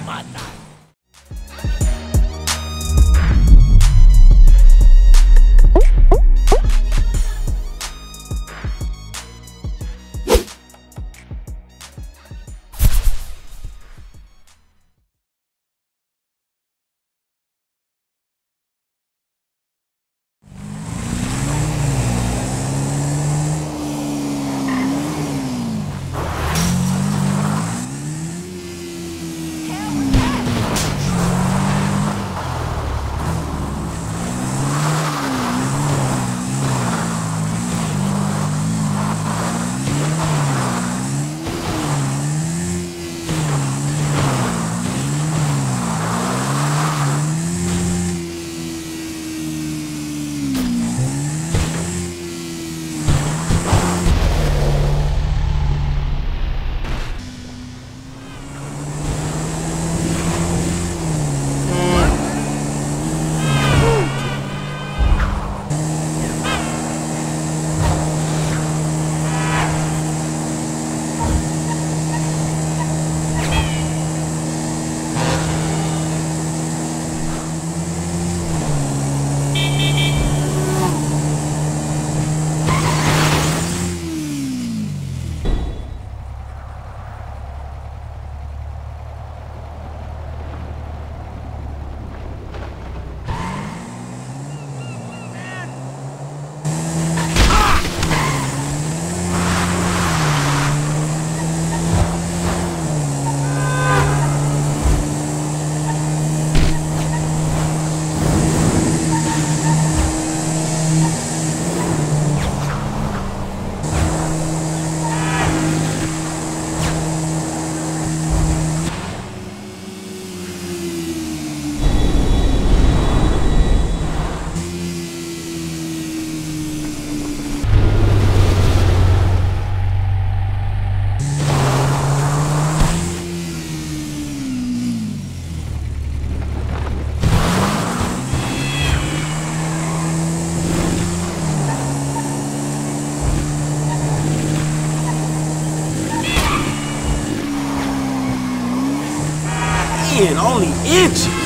voy only inches.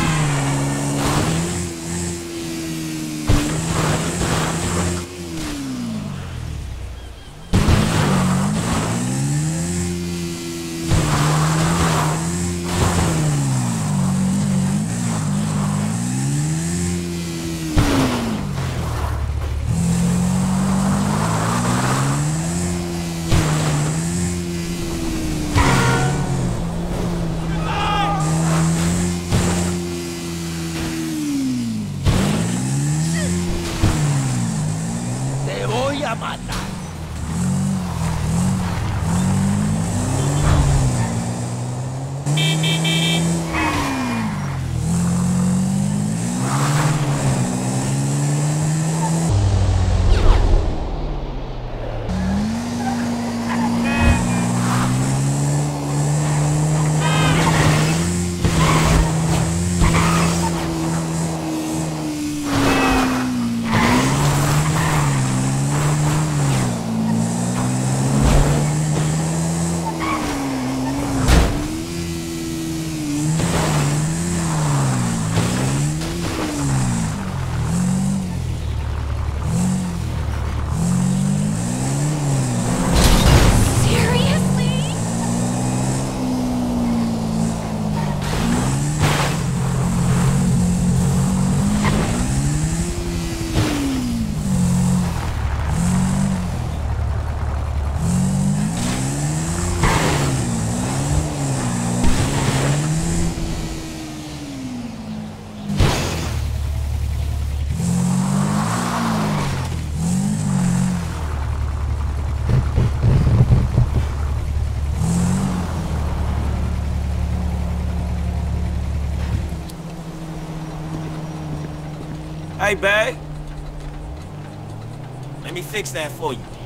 Hey, babe. Let me fix that for you.